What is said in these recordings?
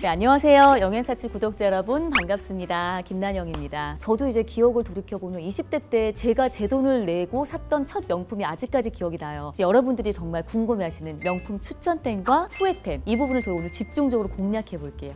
네, 안녕하세요. 영앤사치 구독자 여러분 반갑습니다. 김난영입니다. 저도 이제 기억을 돌이켜보면 20대 때 제가 제 돈을 내고 샀던 첫 명품이 아직까지 기억이 나요. 여러분들이 정말 궁금해하시는 명품 추천템과 후회템 이 부분을 저희 오늘 집중적으로 공략해 볼게요.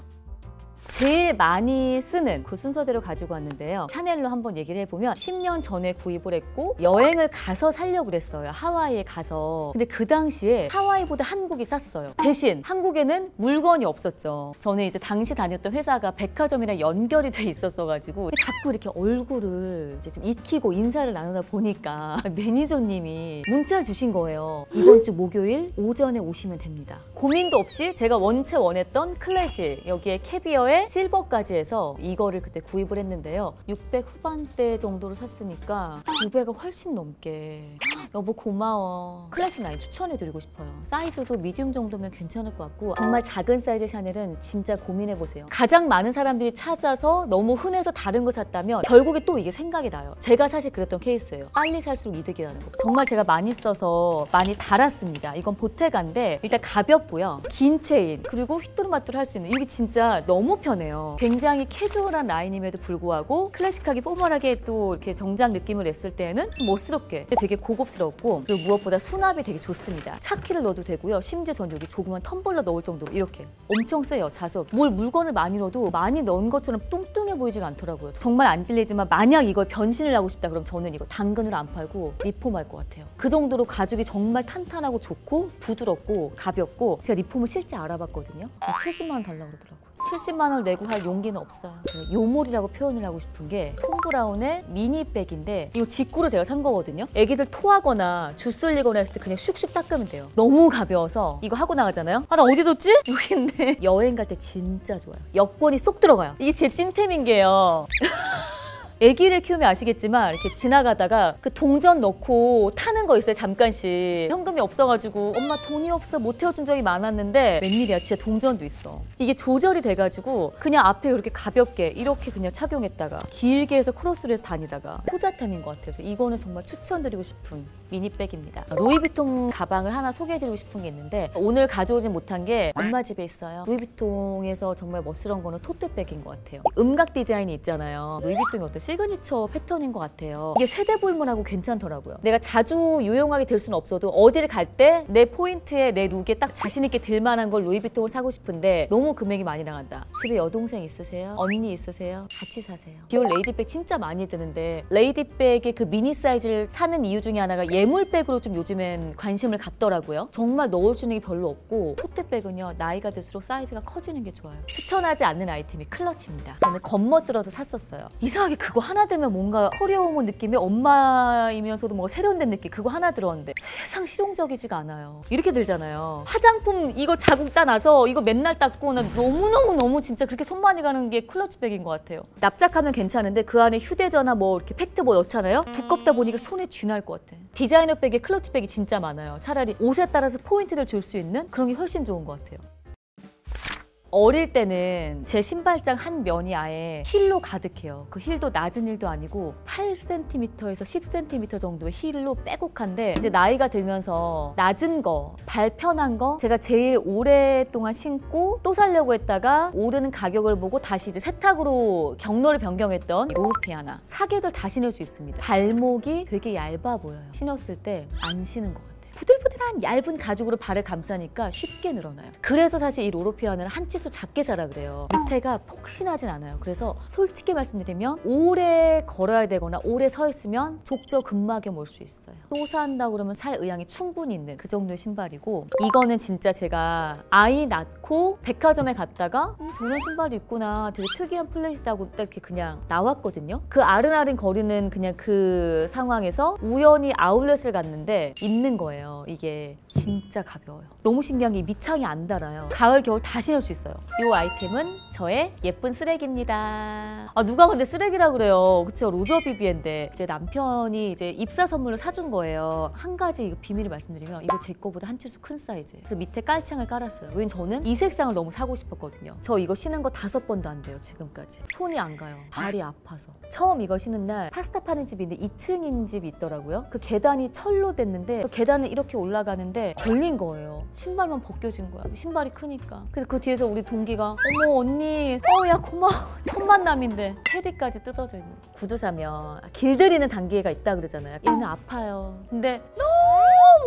제일 많이 쓰는 그 순서대로 가지고 왔는데요. 샤넬로 한번 얘기를 해보면 10년 전에 구입을 했고 여행을 가서 살려고 그랬어요. 하와이에 가서. 근데 그 당시에 하와이보다 한국이 쌌어요. 대신 한국에는 물건이 없었죠. 저는 이제 당시 다녔던 회사가 백화점이랑 연결이 돼 있었어가지고 자꾸 이렇게 얼굴을 이제 좀 익히고 인사를 나누다 보니까 매니저님이 문자를 주신 거예요. 이번 주 목요일 오전에 오시면 됩니다. 고민도 없이 제가 원체 원했던 클래식 여기에 캐비어에 실버까지 해서 이거를 그때 구입을 했는데요. 600 후반대 정도로 샀으니까 두 배가 훨씬 넘게 여보 고마워. 클래식 라인 추천해드리고 싶어요. 사이즈도 medium 정도면 괜찮을 것 같고 정말 작은 사이즈 샤넬은 진짜 고민해보세요. 가장 많은 사람들이 찾아서 너무 흔해서 다른 거 샀다면 결국에 또 이게 생각이 나요. 제가 사실 그랬던 케이스예요. 빨리 살수록 이득이라는 거. 정말 제가 많이 써서 많이 달았습니다. 이건 보테가인데 일단 가볍고요. 긴 체인 그리고 휘뚜루마뚜루 할 수 있는 이게 진짜 너무 편 해요. 굉장히 캐주얼한 라인임에도 불구하고 클래식하게 formal하게 또 이렇게 정장 느낌을 냈을 때는 멋스럽게 되게 고급스럽고 그리고 무엇보다 수납이 되게 좋습니다. 차키를 넣어도 되고요. 심지어 전 여기 조그만 텀블러 넣을 정도로 이렇게 엄청 세요. 자석. 뭘 물건을 많이 넣어도 많이 넣은 것처럼 뚱뚱해 보이지가 않더라고요. 정말 안 질리지만 만약 이걸 변신을 하고 싶다 그럼 저는 이거 당근으로 안 팔고 리폼할 것 같아요. 그 정도로 가죽이 정말 탄탄하고 좋고 부드럽고 가볍고 제가 리폼을 실제 알아봤거든요. 70만 원 달라고 그러더라고요. 70만 원을 내고 할 용기는 없어요. 그 요몰이라고 표현을 하고 싶은 게 톰브라운의 미니백인데 이거 직구로 제가 산 거거든요. 애기들 토하거나 주스 흘리거나 했을 때 그냥 슉슉 닦으면 돼요. 너무 가벼워서 이거 하고 나가잖아요. 아 나 어디 뒀지? 여기 있네. 여행 갈 때 진짜 좋아요. 여권이 쏙 들어가요. 이게 제 찐템인 게요. 아기를 키우면 아시겠지만 이렇게 지나가다가 그 동전 넣고 타는 거 있어요 잠깐씩. 현금이 없어가지고 엄마 돈이 없어 못 태워준 적이 많았는데 웬일이야 진짜 동전도 있어. 이게 조절이 돼가지고 그냥 앞에 이렇게 가볍게 이렇게 그냥 착용했다가 길게 해서 크로스를 해서 다니다가 효자템인 것 같아요. 이거는 정말 추천드리고 싶은 미니백입니다. 루이비통 가방을 하나 소개해드리고 싶은 게 있는데 오늘 가져오진 못한 게 엄마 집에 있어요. 루이비통에서 정말 멋스러운 거는 토트백인 것 같아요. 음각 디자인이 있잖아요. 루이비통이 어떤 시그니처 패턴인 것 같아요. 이게 세대 불문하고 괜찮더라고요. 내가 자주 유용하게 될 수는 없어도 어디를 갈 때 내 포인트에 내 look에 딱 자신 있게 들 만한 걸 루이비통을 사고 싶은데 너무 금액이 많이 나간다. 집에 여동생 있으세요? 언니 있으세요? 같이 사세요. 디올 레이디백 진짜 많이 드는데 레이디백의 그 미니 사이즈를 사는 이유 중에 하나가 예물백으로 좀 요즘엔 관심을 갖더라고요. 정말 있는 게 별로 없고 토트백은요 나이가 들수록 사이즈가 커지는 게 좋아요. 추천하지 않는 아이템이 클러치입니다. 저는 겉멋들어서 샀었어요. 이상하게 그거 하나 들면 뭔가 커리어우먼 느낌이 엄마이면서도 뭔가 세련된 느낌 그거 하나 들었는데 세상 실용적이지가 않아요. 이렇게 들잖아요. 화장품 이거 자국 다 나서 이거 맨날 닦고 나 너무너무너무 진짜 그렇게 손 많이 가는 게 클러치백인 것 같아요. 납작하면 괜찮은데 그 안에 휴대전화 뭐 이렇게 팩트 뭐 넣잖아요? 두껍다 보니까 손에 쥐날 것 같아. 디자이너 백에 클러치백이 진짜 많아요. 차라리 옷에 따라서 포인트를 줄 수 있는 그런 게 훨씬 좋은 것 같아요 어릴 때는 제 신발장 한 면이 아예 힐로 가득해요. 그 힐도 낮은 힐도 아니고 8cm에서 10cm 정도의 힐로 빼곡한데 이제 나이가 들면서 낮은 거, 발 편한 거 제가 제일 오랫동안 신고 또 살려고 했다가 오르는 가격을 보고 다시 이제 세탁으로 경로를 변경했던 하나 사계절 다 신을 수 있습니다. 발목이 되게 얇아 보여요. 신었을 때 안 신은 것 같아요. 부들부들 한 얇은 가죽으로 발을 감싸니까 쉽게 늘어나요. 그래서 사실 이 로로피아는 한 치수 작게 사라 그래요. 밑에가 폭신하진 않아요. 그래서 솔직히 말씀드리면 오래 걸어야 되거나 오래 서 있으면 족저 근막염 올 수 있어요. 또 산다 그러면 살 의향이 충분히 있는 그 정도의 신발이고 이거는 진짜 제가 아이 낳고 백화점에 갔다가 음, 저런 신발이 있구나 되게 특이한 플랫이다고 딱 이렇게 그냥 나왔거든요. 그 아른아른 거리는 그냥 그 상황에서 우연히 아울렛을 갔는데 있는 거예요. 이게 진짜 가벼워요. 너무 신기한 게 밑창이 안 닳아요. 가을, 겨울 다 신을 수 있어요. 이 아이템은 저의 예쁜 쓰레기입니다. 아 누가 근데 쓰레기라 그래요. 그쵸? 로저 비비엔데 제 남편이 이제 입사 선물로 사준 거예요. 한 가지 이거 비밀을 말씀드리면 이거 제 거보다 한 치수 큰 사이즈. 그래서 밑에 깔창을 깔았어요. 왜냐면 저는 이 색상을 너무 사고 싶었거든요. 저 이거 신은 거 다섯 번도 안 돼요. 지금까지. 손이 안 가요. 발이 아파서. 처음 이거 신은 날 파스타 파는 집인데 2층인 집이 있더라고요. 그 계단이 철로 됐는데 그 계단을 이렇게 올라 가는데 걸린 거예요. 신발만 벗겨진 거야. 신발이 크니까. 그래서 그 뒤에서 우리 동기가 어머 언니, 어야 고마워. 첫 만남인데 페디까지 뜯어져 있는. 거. 구두 사면 길들이는 단계가 있다 그러잖아요. 얘는 아파요. 근데 너무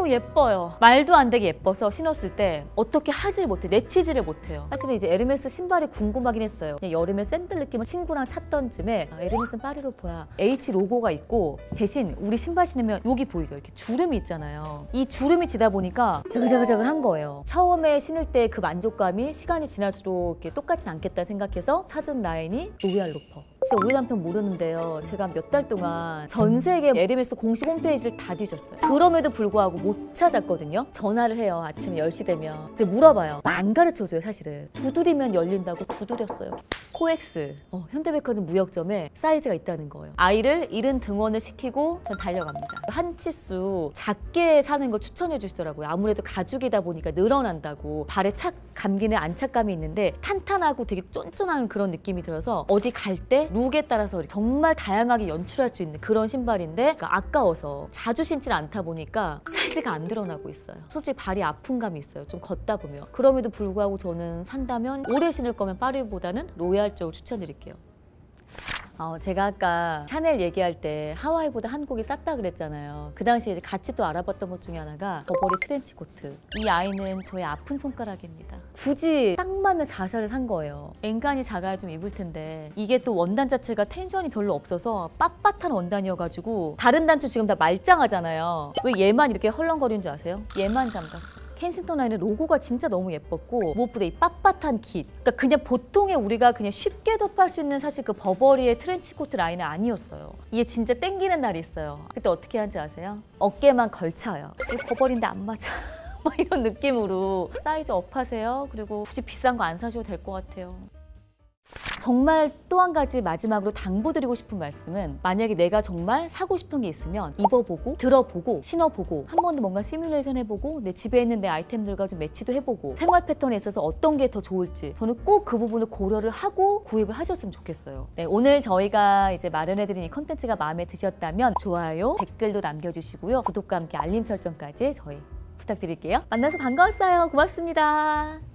예뻐요. 말도 안 되게 예뻐서 신었을 때 어떻게 하질 못해. 내치지를 못해요. 사실은 이제 에르메스 신발이 궁금하긴 했어요. 여름에 샌들 느낌을 친구랑 찾던 쯤에 아, 에르메스는 파리 loafer야. H 로고가 있고 대신 우리 신발 신으면 여기 보이죠? 이렇게 주름이 있잖아요. 이 주름이 지다 보니까 자글자글자글한 거예요. 처음에 신을 때 그 만족감이 시간이 지날수록 똑같지 않겠다 생각해서 찾은 라인이 로얄 loafer. 진짜 우리 남편 모르는데요. 제가 몇 달 동안 전 세계 에르메스 공식 홈페이지를 다 뒤졌어요. 그럼에도 불구하고 못 찾았거든요. 전화를 해요. 아침 10시 되면. 이제 물어봐요. 안 가르쳐줘요, 사실은. 두드리면 열린다고 두드렸어요. 코엑스, 어, 현대백화점 무역점에 사이즈가 있다는 거예요. 아이를 이른 등원을 시키고 전 달려갑니다. 한 치수 작게 사는 거 추천해 주시더라고요. 아무래도 가죽이다 보니까 늘어난다고 발에 착 감기는 안착감이 있는데 탄탄하고 되게 쫀쫀한 그런 느낌이 들어서 어디 갈 때 look에 따라서 정말 다양하게 연출할 수 있는 그런 신발인데 그러니까 아까워서 자주 신질 않다 보니까 사이즈가 안 늘어나고 있어요. 솔직히 발이 아픈 감이 있어요. 좀 걷다 보면. 그럼에도 불구하고 저는 산다면 오래 신을 거면 파리보다는 로얄 쪽을 추천드릴게요. 어, 제가 아까 샤넬 얘기할 때 하와이보다 한국이 쌌다 그랬잖아요. 그 당시에 이제 같이 또 알아봤던 것 중에 하나가 버버리 트렌치 코트. 이 아이는 저의 아픈 손가락입니다. 굳이 딱 맞는 사이즈를 산 거예요. 엔간히 작아야 좀 입을 텐데 이게 또 원단 자체가 tension이 별로 없어서 빳빳한 원단이어가지고 다른 단추 지금 다 말짱하잖아요. 왜 얘만 이렇게 헐렁거리는 줄 아세요? 얘만 잠갔어. 켄싱턴 라인의 로고가 진짜 너무 예뻤고 무엇보다 이 빳빳한 깃. 그러니까 그냥 보통의 우리가 그냥 쉽게 접할 수 있는 사실 그 버버리의 트렌치코트 라인은 아니었어요. 이게 진짜 땡기는 날이 있어요. 그때 어떻게 하는지 아세요? 어깨만 걸쳐요. 이 버버리인데 안 맞아. 막 이런 느낌으로 사이즈 up하세요. 그리고 굳이 비싼 거 안 사셔도 될 것 같아요 정말 또 한 가지 마지막으로 당부드리고 싶은 말씀은 만약에 내가 정말 사고 싶은 게 있으면 입어보고 들어보고 신어보고 한 번 더 뭔가 시뮬레이션 해보고 내 집에 있는 내 아이템들과 좀 매치도 해보고 생활 패턴에 있어서 어떤 게 더 좋을지 저는 꼭 그 부분을 고려를 하고 구입을 하셨으면 좋겠어요. 네, 오늘 저희가 이제 마련해드린 이 컨텐츠가 마음에 드셨다면 좋아요, 댓글도 남겨주시고요. 구독과 함께 알림 설정까지 저희 부탁드릴게요. 만나서 반가웠어요. 고맙습니다.